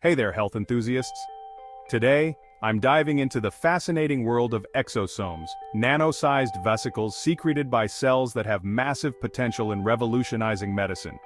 Hey there, health enthusiasts. Today, I'm diving into the fascinating world of exosomes, nano-sized vesicles secreted by cells that have massive potential in revolutionizing medicine.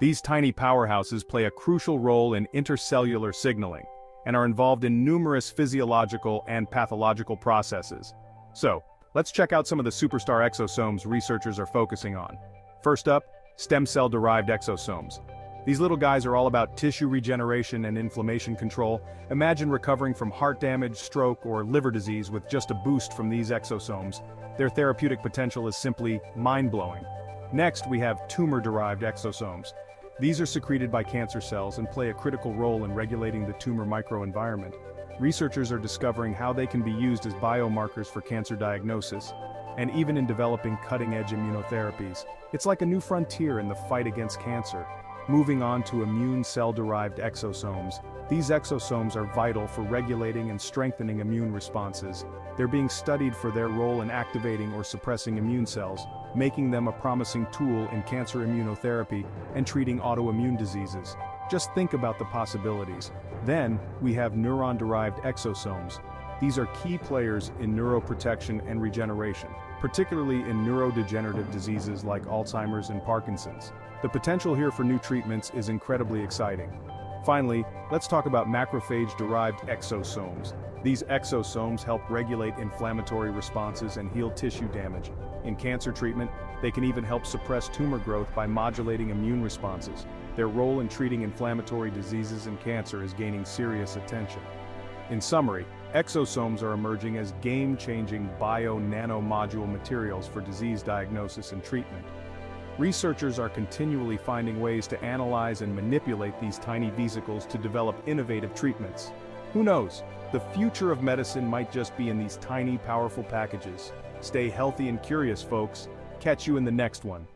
These tiny powerhouses play a crucial role in intercellular signaling, and are involved in numerous physiological and pathological processes. So, let's check out some of the superstar exosomes researchers are focusing on. First up, stem cell-derived exosomes. These little guys are all about tissue regeneration and inflammation control. Imagine recovering from heart damage, stroke, or liver disease with just a boost from these exosomes. Their therapeutic potential is simply mind-blowing. Next, we have tumor-derived exosomes. These are secreted by cancer cells and play a critical role in regulating the tumor microenvironment. Researchers are discovering how they can be used as biomarkers for cancer diagnosis, and even in developing cutting-edge immunotherapies. It's like a new frontier in the fight against cancer. Moving on to immune cell-derived exosomes, these exosomes are vital for regulating and strengthening immune responses. They're being studied for their role in activating or suppressing immune cells, making them a promising tool in cancer immunotherapy and treating autoimmune diseases. Just think about the possibilities. Then, we have neuron-derived exosomes. These are key players in neuroprotection and regeneration, particularly in neurodegenerative diseases like Alzheimer's and Parkinson's. The potential here for new treatments is incredibly exciting. Finally, let's talk about macrophage-derived exosomes. These exosomes help regulate inflammatory responses and heal tissue damage. In cancer treatment, they can even help suppress tumor growth by modulating immune responses. Their role in treating inflammatory diseases and cancer is gaining serious attention. In summary, exosomes are emerging as game-changing bio-nanomodule materials for disease diagnosis and treatment. Researchers are continually finding ways to analyze and manipulate these tiny vesicles to develop innovative treatments. Who knows, the future of medicine might just be in these tiny, powerful packages. Stay healthy and curious, folks. Catch you in the next one.